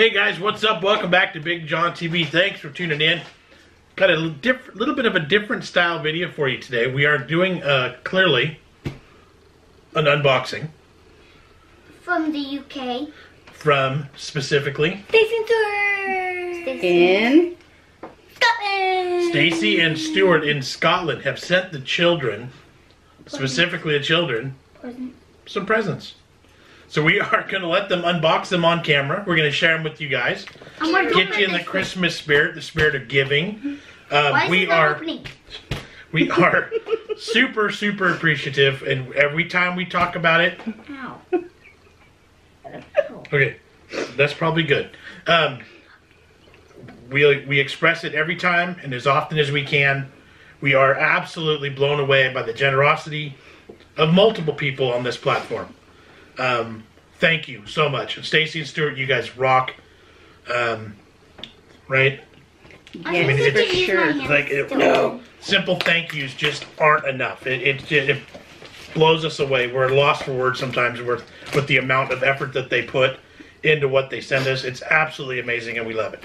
Hey guys, what's up? Welcome back to BigJon TV. Thanks for tuning in. Got a little, little bit of a different style video for you today. We are doing uh, clearly an unboxing From the UK. from specifically Stacey Tour. In Scotland. Stacey and Stuart in Scotland have sent the children, specifically the children, Present. some presents. So we are going to let them unbox them on camera. We're going to share them with you guys. I'm gonna Get you in the Christmas spirit, the spirit of giving. Um, Why is we are opening? we are super super appreciative, and every time we talk about it, Ow. okay, that's probably good. Um, we we express it every time and as often as we can. We are absolutely blown away by the generosity of multiple people on this platform. Um, thank you so much, and Stacey and Stuart, you guys rock. Um, right? I Yes, mean, just it's- need to use my sure. Like, it- no. Simple thank yous just aren't enough. It, it, it blows us away. We're lost for words sometimes with, with the amount of effort that they put into what they send us. It's absolutely amazing and we love it.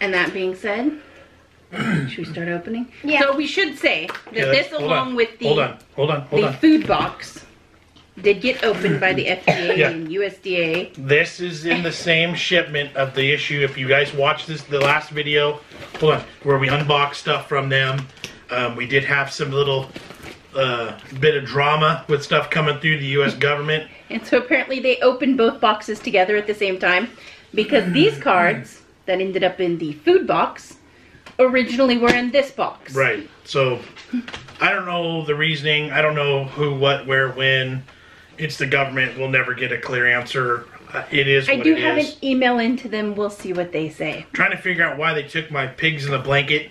and that being said, should we start opening? Yeah. So we should say that Yeah, this, along on. with the Hold on, hold on, hold the on. food box, did get opened by the FDA Yeah. and USDA. This is in the same shipment of the issue. If you guys watched this, the last video, hold on, where we unboxed stuff from them. Um, we did have some little uh, bit of drama with stuff coming through the U.S. government. And so apparently they opened both boxes together at the same time because these cards that ended up in the food box originally were in this box. Right. So I don't know the reasoning. I don't know who, what, where, when. It's the government. We'll never get a clear answer. Uh, It is I do it have is. an email into them. We'll see what they say. Trying to figure out why they took my pigs in the blanket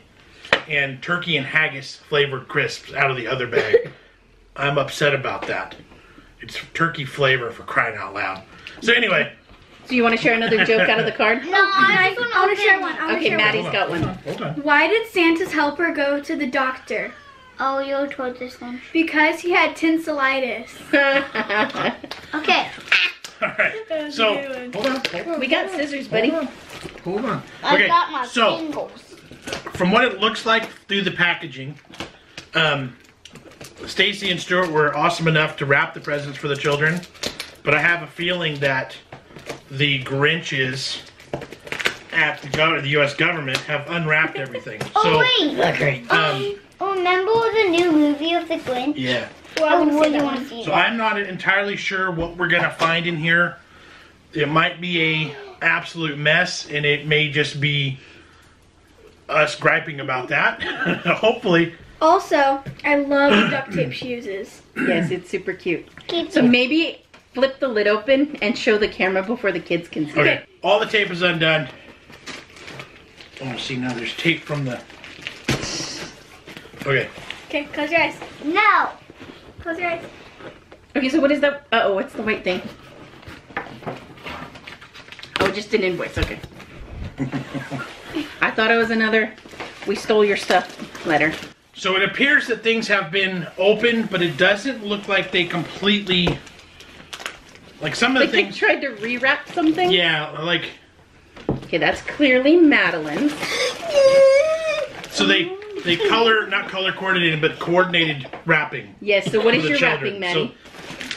and turkey and haggis flavored crisps out of the other bag. I'm upset about that. It's turkey flavor for crying out loud. So anyway, So you want to share another joke out of the card? No, I just want to I wanna share one. I Okay, share Maddie's hold got one. hold on, hold on. Why did Santa's helper go to the doctor? Oh, you told this one. Because he had tinselitis. Okay. All right. So hold on, hold on. we got scissors, buddy. Hold on. Hold on. I Okay. got my So fingers. from what it looks like through the packaging, um, Stacey and Stuart were awesome enough to wrap the presents for the children, but I have a feeling that the Grinches at the, gov- the U.S. government have unwrapped everything. Oh, so, wait. um, Um, remember the new movie of the Grinch? yeah. Well, oh, what do you want to see? So I'm not entirely sure what we're gonna find in here. It might be a absolute mess, and it may just be us griping about that. Hopefully. Also, I love the duct tape she uses. Yes, it's super cute. Keep So it. maybe flip the lid open and show the camera before the kids can see. Okay, all the tape is undone. Oh, see now there's tape from the. Okay, Okay, close your eyes. No. Close your eyes. Okay, so what is the? Uh oh, what's the white thing? Oh, just an invoice. Okay. I thought it was another. We stole your stuff letter. so it appears that things have been opened, but it doesn't look like they completely. Like some of the Like they tried to rewrap something. Yeah, like Okay, that's clearly Madeline. so they they color not color coordinated but coordinated wrapping. Yes. So what for is the your children. wrapping, Maddie?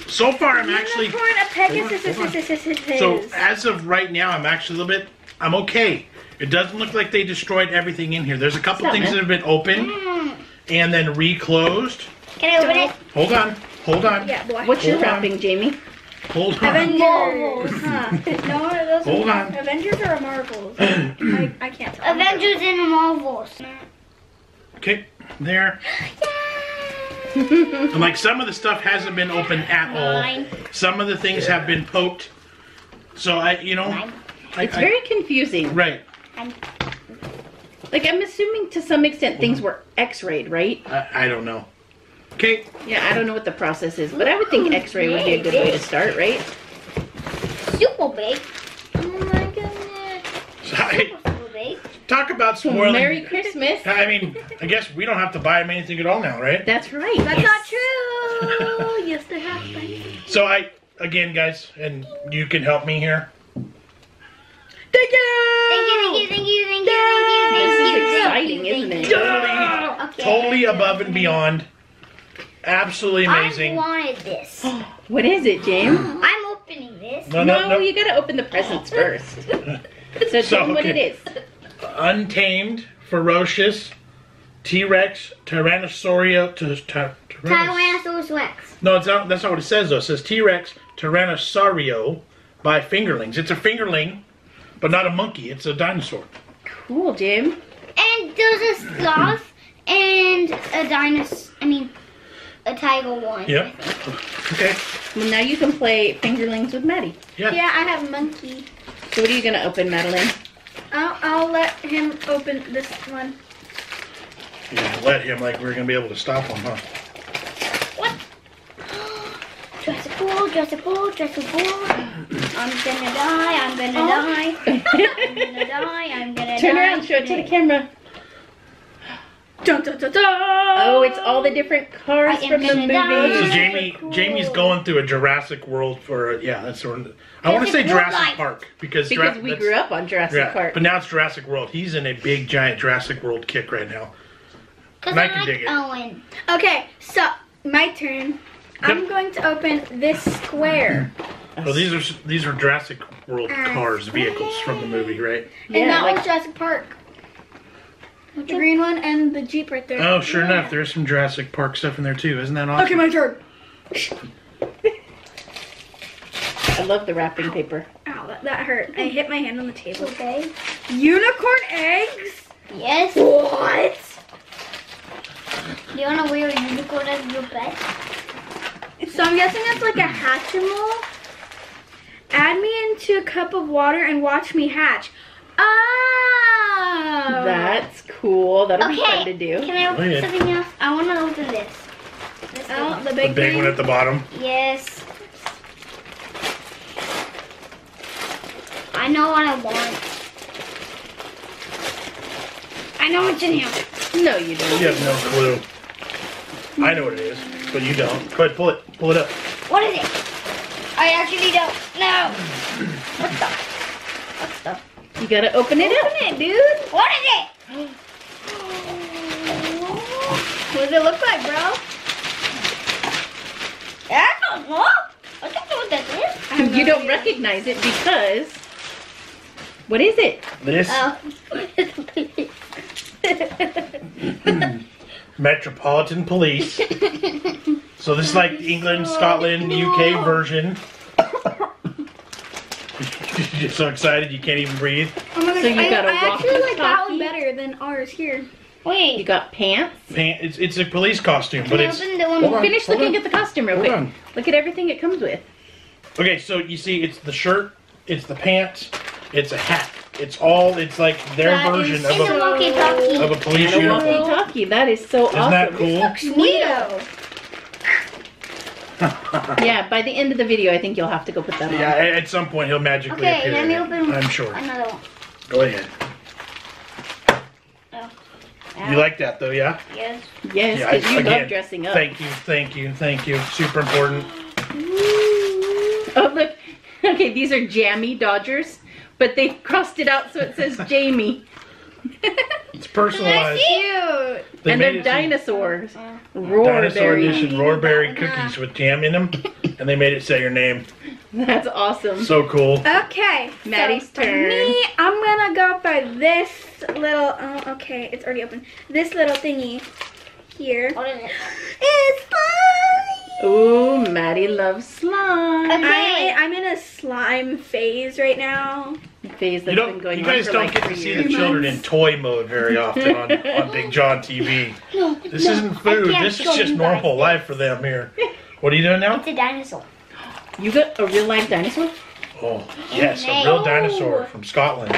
So, so far I'm actually Unicorn, a Pegasus, Hold on, hold Pegasus. so as of right now I'm actually a little bit I'm okay. It doesn't look like they destroyed everything in here. There's a couple Stop things that have been opened mm. and then reclosed. Can I open it? Hold on, hold on, Yeah, boy. What's your Hold on. wrapping, Jamie? hold on. Avengers. Marvels. Huh. No, those Hold are on. Avengers or Marvels? I, I can't tell. Avengers and Marvels. Okay, there. And like some of the stuff hasn't been opened at all. Some of the things have been poked. So I, you know, Mine. I, It's I- very confusing. right. I'm, Like I'm assuming to some extent things mm-hmm. were X-rayed, right? I, I don't know. Okay, Yeah, I don't know what the process is, but I would think X-ray would be a good way to start, right? super big. Oh my goodness. so I, Super big. Talk about spoiling. Merry Christmas. I mean, I guess we don't have to buy them anything at all now, right? That's right. That's yes. not true. yes, they have. So I, again, guys, and you can help me here. Thank you. Thank you, thank you, thank you, thank you, thank you, This is exciting, isn't it? Totally, Okay. totally above and beyond. Absolutely amazing. I wanted this. What is it, James? I'm opening this. No, No, no, no. you gotta open the presents first. So tell them what it okay. is. Untamed, ferocious, T-Rex, Tyrannosaurio, t- t- Tyrannosaurus Rex. No, it's not. That's not what it says though. It says T-Rex, Tyrannosaurio by Fingerlings. It's a fingerling, but not a monkey. It's a dinosaur. Cool, Jim. And there's a sloth and a dinosaur. I mean, a tiger one. Yep. Okay. Well, now you can play fingerlings with Maddie. Yeah. Yeah, I have monkey. So what are you gonna open, Madeline? I'll, I'll let him open this one. Yeah. Let him like we're gonna be able to stop him, huh? Jurassic World, Jurassic World, Jurassic World. I'm gonna die, I'm gonna Oh. die. I'm gonna die, I'm gonna Turn die. around, show it to the camera. Dun, dun, dun, dun. Oh, it's all the different cars I from the gonna die. So movie. Jamie, cool. Jamie's going through a Jurassic World for yeah. That's sort of. I want to say Jurassic life. Park because Because Jura- we grew up on Jurassic Yeah, Park. but now it's Jurassic World. He's in a big giant Jurassic World kick right now. And I I can like dig it. Owen. Okay, so my turn. I'm going to open this square. Well, these are these are Jurassic World cars, vehicles from the movie, right? Yeah, and that like- one's Jurassic Park. The green one and the Jeep right there. Oh, sure enough, there's some Jurassic Park stuff in there too. Isn't that awesome? Okay, my turn. I love the wrapping paper. Ow, that, that hurt. I hit my hand on the table. Okay. Unicorn eggs? Yes. What? Do you wanna wear a unicorn as your pet? So I'm guessing it's like a Hatchimal. Add me into a cup of water and watch me hatch. Oh! Oh. That's cool. That'll be fun to Okay. do. Can I open Go ahead. something else? I wanna open this. This Oh, one. the The big, big one at the bottom. Yes. I know what I want. I know what's in here. No, you don't. You have no clue. I know what it is, but you don't. Go ahead, pull it. Pull it up. What is it? I actually don't know. What the? What's the? You gotta open it up. Open it, dude. What is it? What does it look like, bro? I don't know. I don't know what that is. I no You don't idea. recognize it because. What is it? This Oh. Metropolitan Police. So this is like the England, oh, Scotland, UK version. You're so excited you can't even breathe. My gosh, So you I, got a I actually like that walkie-talkie? one better than ours here. Wait. You got pants. Pan- It's, it's a police costume, Can but it's open the one? Hold on. Finish hold looking on. at the costume real Hold quick. on. Look at everything it comes with. okay. So you see, it's the shirt, it's the pants, it's a hat. It's all. It's like their That version is of And the a walkie-talkie. of a police And uniform. walkie-talkie. That is so Isn't awesome. that cool? Looks Neato. Yeah, by the end of the video, I think you'll have to go put that on. Yeah, at at some point he'll magically Okay, appear. let me in it, open I'm sure. another one. Go ahead. Oh. You like that though, yeah? Yes. Yes, Yeah, you again, love dressing up. Thank you, thank you, thank you. Super important. Oh, look. Okay, these are Jammy Dodgers, but they crossed it out so it says Jamie. It's personalized. Cute. They and they're it some dinosaurs. Oh, Dinosaur Roarberry. edition Roarberry cookies with jam in them, and they made it say your name. That's awesome. So cool. Okay. Maddie's so for turn. Me, I'm gonna go for this little. Oh, okay, it's already open. This little thingy here. What is it? It's slime. Ooh, Maddie loves slime. Okay. I, I'm in a slime phase right now. Phase You that's been don't. going You on guys for don't like get to see years. the children in toy mode very often on, on BigJon TV. No, This no, isn't food. This is just normal this. life for them here. What are you doing now? It's a dinosaur. You got a real life dinosaur? Oh, yes, a real dinosaur from Scotland.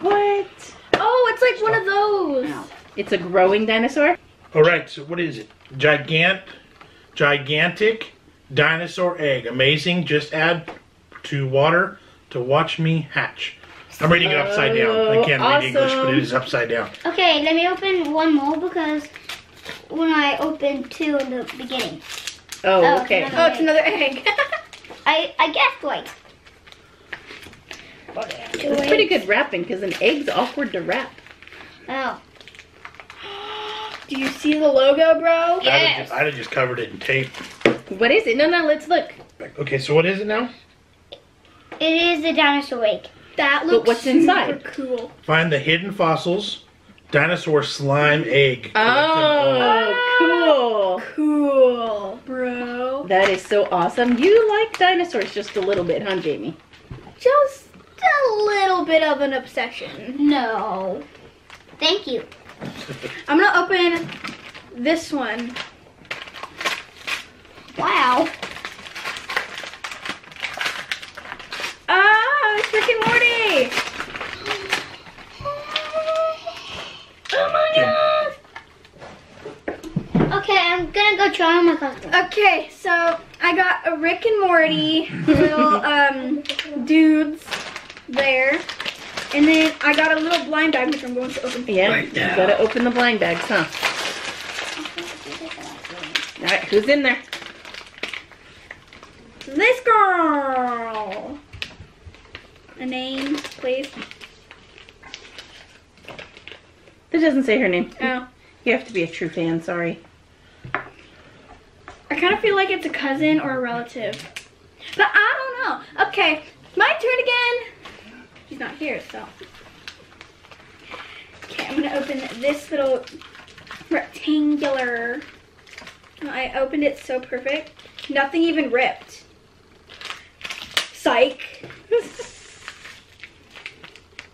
What? Oh, it's like one of those. It's a growing dinosaur? All right, so what is it? Gigant, gigantic dinosaur egg. Amazing. Just add to water to watch me hatch. I'm reading it upside down. I Oh, can't read English, but it is upside down. Okay, let me open one more because when I opened two in the beginning. Oh, Oh, okay. it's Oh, it's another egg. I I guessed right. It's pretty good wrapping because an egg's awkward to wrap. Oh. Do you see the logo, bro? I'd, have Yes. just, I'd have just covered it in tape. What is it? No, no, let's look. Okay, so what is it now? It is the dinosaur egg. That looks what's super inside? cool. Find the hidden fossils. Dinosaur slime egg. Oh, oh, Cool, Cool, bro. That is so awesome. You like dinosaurs just a little bit, huh, Jamie? Just a little bit of an obsession. No. Thank you. I'm gonna open this one. Wow. Ah, it's Rick and Morty. Oh my god. Okay, I'm gonna go try on my costume. Okay, so I got a Rick and Morty little um dudes there. And then I got a little blind bag which I'm going to open. Yeah, Right you now. gotta open the blind bags, huh? All right, who's in there? This girl. A name, please. It doesn't say her name. Oh. You have to be a true fan. Sorry. I kind of feel like it's a cousin or a relative. But I don't know. Okay, my turn again. He's not here, so. Okay, I'm gonna open this little rectangular. Oh, I opened it so perfect. Nothing even ripped. Psych.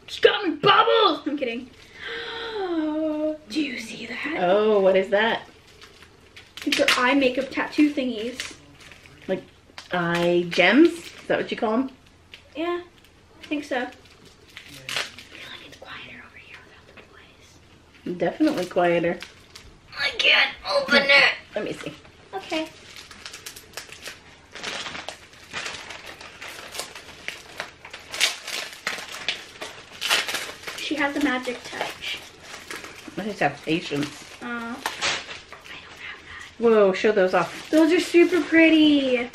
It's got me bubbles. I'm kidding. Do you see that? Oh, what is that? These are eye makeup tattoo thingies. Like eye gems? Is that what you call them? Yeah, I think so. I feel like it's quieter over here without the boys. Definitely quieter. I can't open it. Let me see. Okay. She has a magic touch. I just have patience. Uh, I don't have that. Whoa, show those off. Those are super pretty.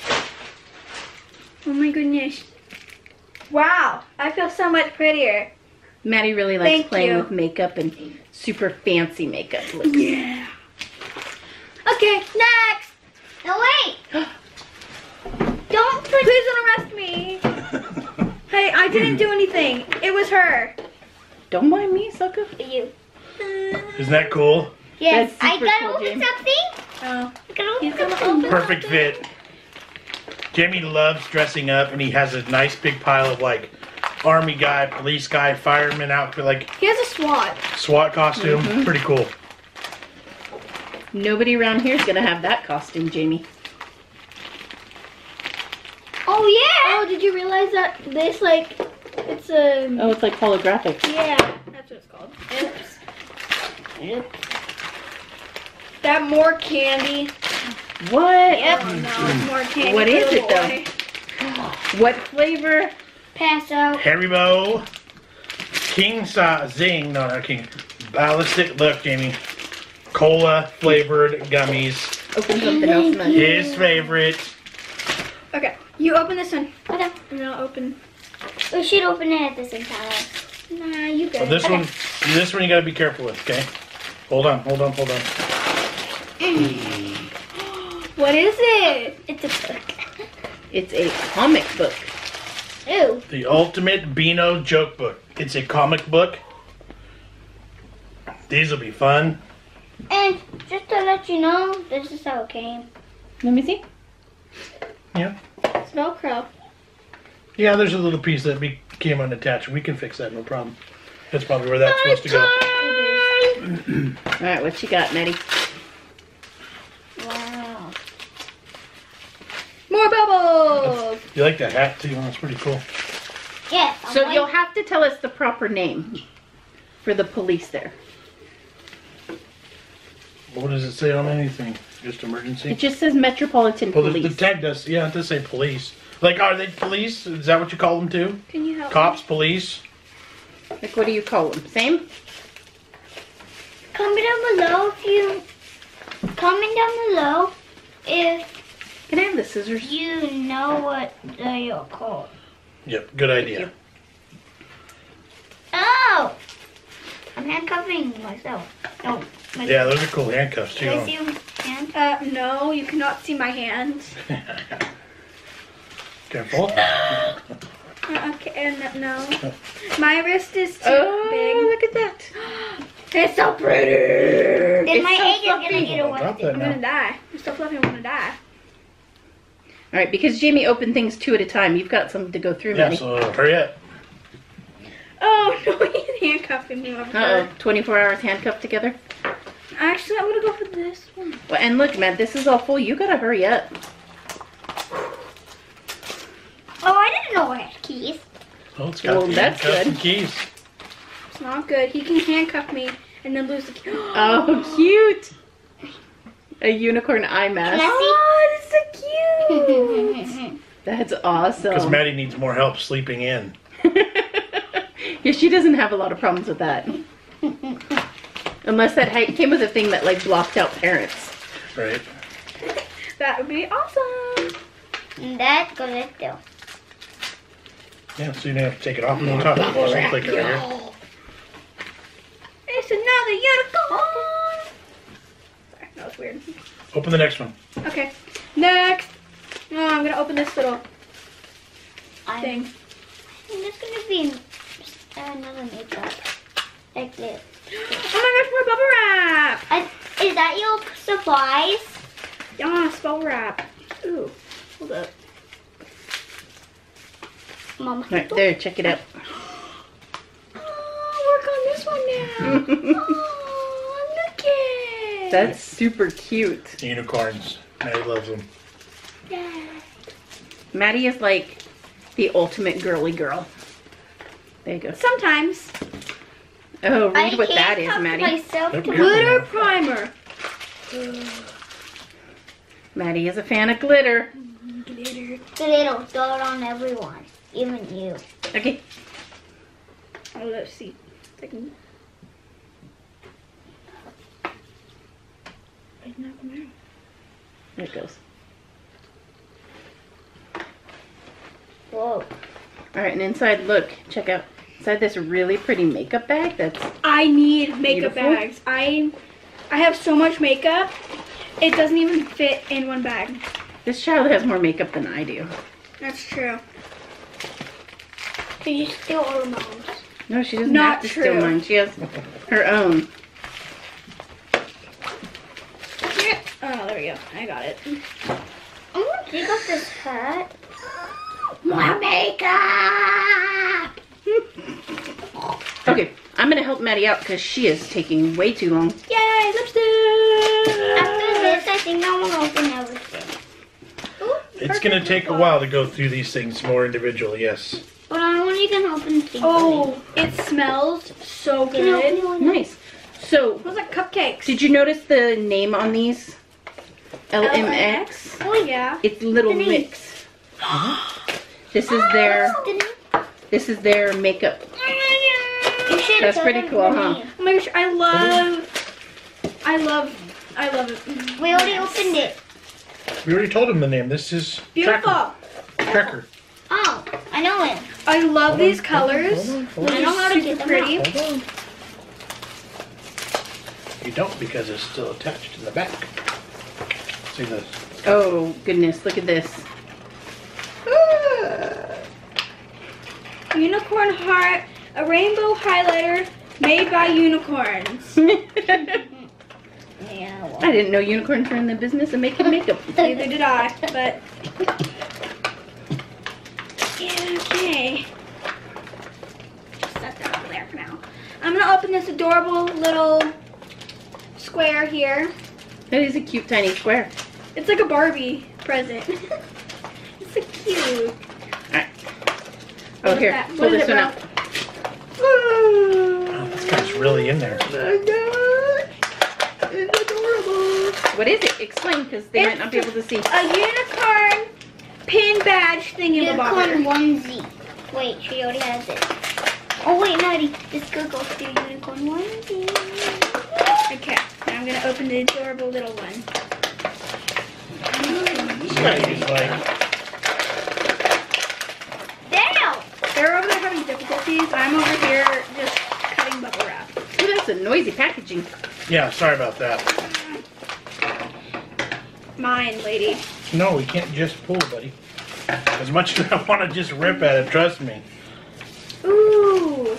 Oh my goodness. Wow, I feel so much prettier. Maddie really likes Thank playing you. with makeup and super fancy makeup looks. Yeah. Okay, next. No wait. Don't put. Please don't arrest me. Hey, I didn't do anything. It was her. Don't mind me, sucker. you. Isn't that cool? Yes. I gotta cool, open James. something. Oh. I gotta He's open gonna something. Perfect fit. Jamie loves dressing up, and he has a nice big pile of like army guy, police guy, fireman outfit, like He has a SWAT. SWAT costume. Mm-hmm. Pretty cool. Nobody around here is gonna have that costume, Jamie. Oh yeah. Oh, did you realize that this like it's a Oh, it's like holographic. yeah, that's what it's called. Oops. That more candy. What? Yep. Oh no, more candy. What for is it, though? boy. What flavor? Pass out. Haribo, King Sa Zing, no, not King. Ballistic. Look, Jamie. Cola flavored gummies. Open something else, man. His favorite. Okay, you open this one. Okay. And I'll open. We should open it at the same time. Nah, you good. Oh, this one, this one you gotta be careful with. Okay. Hold on, hold on, hold on. What is it? It's a book. It's a comic book. Ew. The Ultimate Beano Joke Book. It's a comic book. These will be fun. And just to let you know, this is how it came. Let me see. Yeah. Velcro. Yeah, there's a little piece that be, came unattached. We can fix that, no problem. That's probably where that's supposed to go. All right, what you got, Maddie? Wow. More bubbles. You like that hat too? That's pretty cool. Yes. I'm So white. you'll have to tell us the proper name for the police there. What does it say on anything? Just emergency? It emergency? just says Metropolitan Well, the, the Police. tag does. Yeah, it does say police. Like, are they police? Is that what you call them too? Can you help? Cops, police? Like, what do you call them? Same? Comment down below if you comment down below if Can I have the scissors? You know what they are called. Yep, good idea. Oh! I'm handcuffing myself. Oh, my Yeah, those are cool handcuffs too. Can I huh? see your hand? Uh, no, you cannot see my hands. Careful. Uh, okay, and no. My wrist is too Oh, big. look at that. It's so pretty. Then It's my so egg is gonna fluffy. get away. I'm gonna die. I'm so fluffy, I'm gonna die. All right, because Jamie opened things two at a time, you've got something to go through, Yeah, Maddie. so hurry up. Oh no, he's handcuffing me over Uh oh, 24 hours handcuffed together. Actually, I'm gonna go for this one. Well, and look, Matt, this is all full. You gotta hurry up. Oh, I didn't know I had keys. Oh, it's got Well, the that's handcuffs good. and keys. It's not good. He can handcuff me and then lose the key. Oh, cute. A unicorn eye mask. Oh, it's so cute. awesome. Because. Maddie needs more help sleeping in. yeah, she doesn't have a lot of problems with that. Unless that came with a thing that like blocked out parents. Right. that would be awesome. And that's gonna do. Yeah, so you don't have to take it off and top. Just click it right here. It's another unicorn. Sorry, that was weird. Open the next one. Okay, next. Oh, I'm gonna open this little I'm, thing. And there's gonna be another makeup. Like this. Oh my gosh, more bubble wrap. I, is that your supplies? Yes, bubble wrap. Ooh, hold up. Mom. Right there, check it out. Oh, work on this one now. oh, look it. That's super cute. Unicorns. Maddie loves them. Yeah. Maddie is like the ultimate girly girl. There you go. Sometimes. Oh, read I what that can't is, Maddie. Myself Yep, to yep. Glitter primer. Maddie is a fan of glitter. Glitter. It'll throw it on everyone, even you. Okay. Oh, let's see. I can... It's not coming out. There it goes. Whoa. All right, and inside, look, check out. Inside this really pretty makeup bag that's I need makeup Beautiful. bags. I I have so much makeup. It doesn't even fit in one bag. this child has more makeup than I do. That's true. Can you steal all of mom's? No, she doesn't Not have to steal mine. She has her own. Oh, there we go. I got it. I'm gonna take off this hat. More makeup! Okay, I'm gonna help Maddie out because she is taking way too long. Yay, lipstick! After this, I think I want to open everything. Ooh, It's going to take a while to go through these things more individually, yes. But I want you can open things. Oh, it smells so Can you open good. Nice. So, It smells like cupcakes. did you notice the name on these? LMX. Oh yeah. It's Little Mix. This is their What's the name? this is their makeup. That's pretty cool, huh? Oh my gosh, I love, I love, I love it. We already opened it. We already told him the name. This is Beautiful. Trekker. Trekker. Oh, I know it. I love these colors. Hold on, hold I on, know how to get them pretty. out. hold on. You don't because it's still attached to the back. See this? Oh goodness, look at this. Unicorn heart, a rainbow highlighter made by unicorns. Yeah, well. I didn't know unicorns were in the business of making makeup. Neither did I, but yeah, okay. Just set that over there for now. I'm gonna open this adorable little square here. That is a cute tiny square. It's like a Barbie present. it's so cute. Alright. What Oh here, that? pull What is this one out. Oh, this guy's really in there. Oh it's adorable. What is it? Explain, because they might not be able to see. A unicorn pin badge thingy Unicorn onesie. Wait, she already has it. Oh wait, Maddie, this girl go to your unicorn onesie. Okay, now I'm gonna open the adorable little one. This guy is like, Damn! They're over there having. I'm over here just cutting bubble wrap. Ooh, that's a noisy packaging. yeah, sorry about that. Mine, lady. No, we can't just pull, buddy. As much as I want to just rip at it, trust me. Ooh.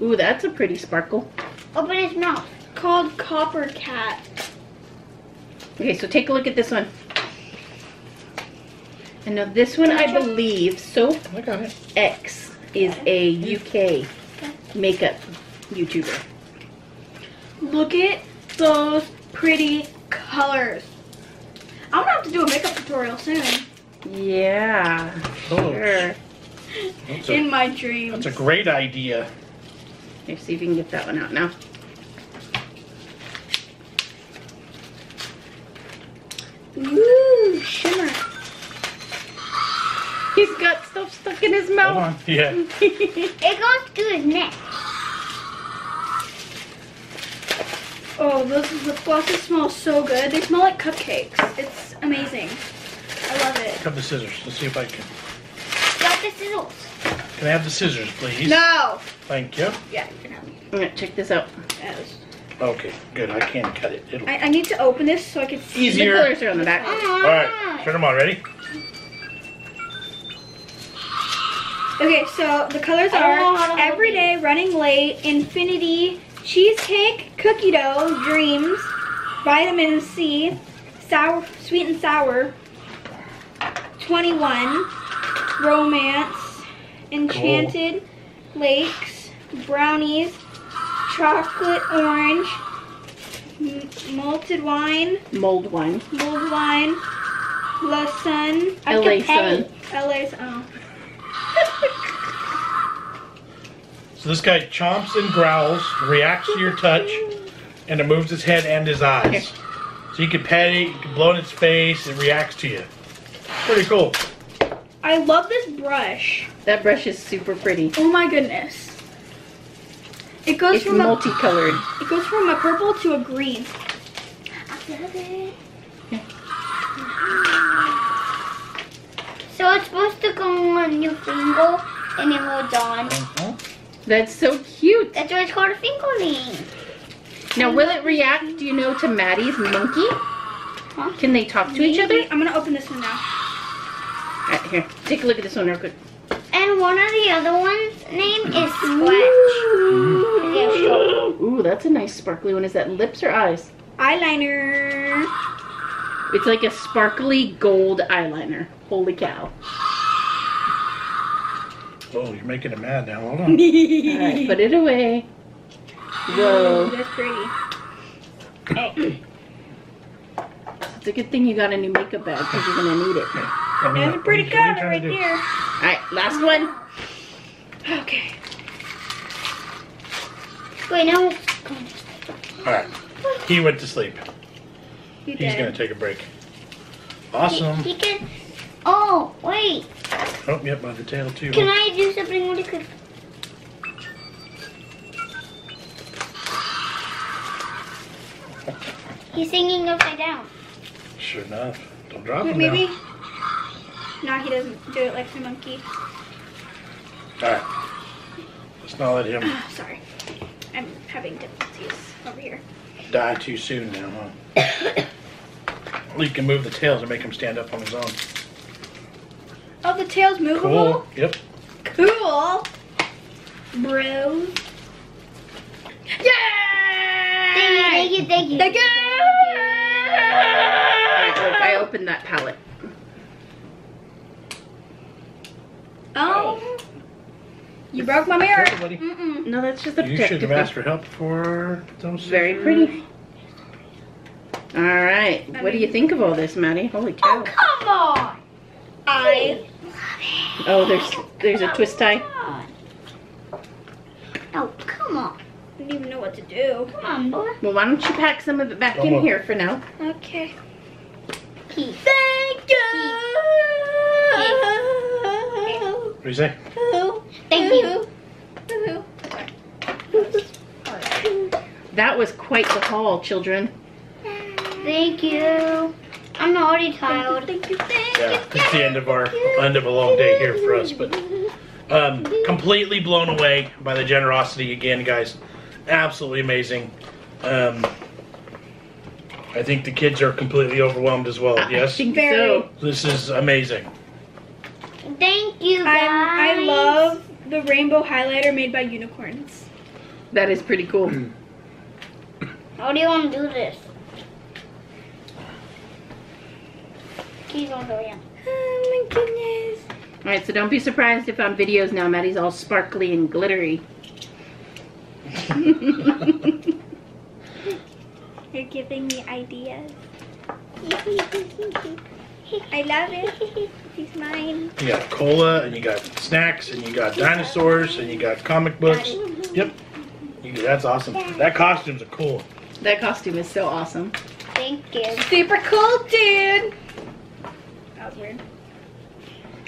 Ooh, that's a pretty sparkle. Open his mouth. Called Copper Cat. Okay, so take a look at this one. And now this one, I believe, Soph I got it. X is a UK makeup YouTuber. Look at those pretty colors. I'm gonna have to do a makeup tutorial soon. Yeah, Oh, sure. a, In my dreams. that's a great idea. Let's see if you can get that one out now. Ooh, shimmer. He's got stuff stuck in his Hold mouth. on. Yeah. It goes to his neck. Oh, those lip glosses smell so good. They smell like cupcakes. It's amazing. I love it. Cut the scissors. Let's see if I can. Got the scissors. Can I have the scissors, please? No. Thank you. Yeah, you can have me. Alright, check this out. Yes. Okay, good. I can cut it. It'll... I, I need to open this so I can see. The Easier. colors are on the back. All All right, turn them on. Ready? Okay, so the colors I don't know how are Everyday, Running Late, Infinity, Cheesecake, Cookie Dough, Dreams, Vitamin C, Sour, Sweet and Sour, 21, Romance, Enchanted, Lakes, Brownies, Chocolate Orange, M- Malted Wine, Mold wine. Mulled Wine, La Sun, LA Sun. LA, oh. So this guy chomps and growls, reacts to your touch, and it moves its head and his eyes. So you can pet it, you can blow in its face, it reacts to you. Pretty cool. I love this brush. That brush is super pretty. Oh my goodness. It goes It's from a, multicolored. it goes from a purple to a green. I love it. So it's supposed to go on your finger and it holds on. Mhm. That's so cute. That's why it's called a fingerling. Now, will it react, do you know, to Maddie's monkey? Can they talk to each other? I'm gonna open this one now. Alright, here. Take a look at this one real quick. And one of the other ones' name is Squatch. Yeah, Ooh, that's a nice sparkly one. Is that lips or eyes? Eyeliner. It's like a sparkly gold eyeliner. Holy cow. Oh, you're making it mad now. Hold on. Alright, put it away. Whoa. Oh, that's pretty. It's a good thing you got a new makeup bag because you're going to need it. I mean, That's a pretty what are color right to do? there. Alright, last one. Okay. Wait, no. All right. He went to sleep. You He's going to take a break. Awesome. He can. Oh, wait. Oh, yep, by the tail too. Can I do something really quick? He's singing upside down. Sure enough. Don't drop Wait, him maybe. now. No, he doesn't do it like the monkey. All right. Let's not let him ah, Sorry. I'm having difficulties over here. die too soon now, huh? you can move the tails and make him stand up on his own. Oh, the tail's movable? Cool. Yep. Cool. Bro. Yeah! Thank you, thank you, Thank you. Alright, look, I opened that palette. Oh. oh. You broke my mirror. Careful, buddy. Mm-mm. No, that's just a You should protective have asked for help for those. Very pretty. Alright, what do you think of all this, Maddie? Holy cow. Oh, cow. come on. I. Oh, there's there's a twist tie. Oh, come on. I don't even know what to do. Come on, boy. Well, why don't you pack some of it back Come in on. here for now? Okay. Keith. Thank you. What do you say? Thank you. That was quite the haul, children. Thank you. I'm already tired. Thank you, thank Yeah, it's the end of our end of a long day here for us, but um, completely blown away by the generosity again, guys. Absolutely amazing. Um, I think the kids are completely overwhelmed as well. I Yes, think Very. so. this is amazing. Thank you, guys. I, I love the rainbow highlighter made by unicorns. That is pretty cool. How do you want to do this? Keys on the way. Oh my goodness. All right, so don't be surprised if on videos now Maddie's all sparkly and glittery. You're giving me ideas. I love it. He's mine. You got cola, and you got snacks, and you got dinosaurs, and you got comic books. Yep, you, that's awesome. That costume's a cool. That costume is so awesome. Thank you. Super cool, dude.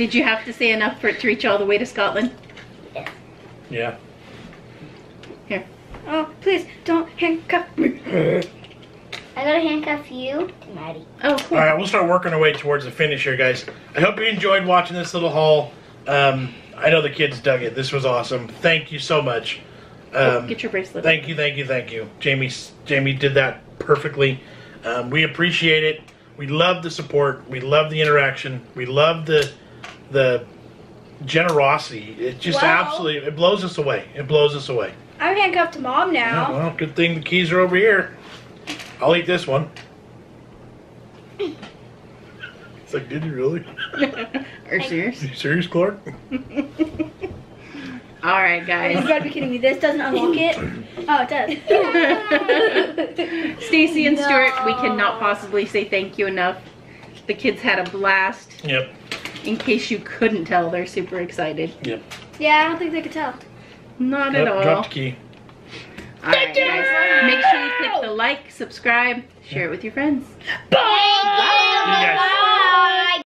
Thank you. Did you have to say enough for it to reach all the way to Scotland? Yeah. Here. Oh, please don't handcuff me. I gotta handcuff you to Maddie. Oh, cool. All right, we'll start working our way towards the finish here, guys. I hope you enjoyed watching this little haul. Um, I know the kids dug it. This was awesome. Thank you so much. Oh, Um, get your bracelet. thank you, thank you, thank you. Jamie, Jamie did that perfectly. Um, we appreciate it. We love the support. We love the interaction. We love the the generosity. It just Wow. absolutely it blows us away. It blows us away. I'm handcuffed to mom Yeah, now. well, good thing the keys are over here. I'll eat this one. It's like, did you really? Are you serious? Are you serious, Clark? All right, guys. You gotta be kidding me. This doesn't unlock it. Oh, it does. Stacey and Stuart, we cannot possibly say thank you enough. The kids had a blast. Yep. In case you couldn't tell, they're super excited. Yep. yeah, I don't think they could tell. Not Yep, at all. Drop the key. All right, guys. Make sure you click the like, subscribe, share it with your friends. Thank you. You guys.